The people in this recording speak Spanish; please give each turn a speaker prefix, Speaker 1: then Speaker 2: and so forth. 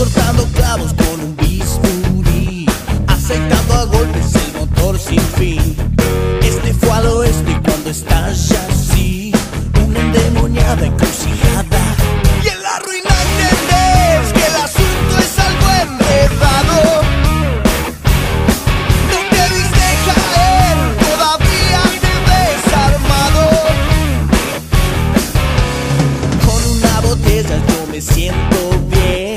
Speaker 1: cortando clavos con un bisturí, aceitando a golpes el motor sin fin. Este fue al oeste cuando estás así, una endemoniada encrucijada. Y en la ruina entendés que el asunto es algo enredado. No te viste caer, todavía te. Con una botella yo me siento bien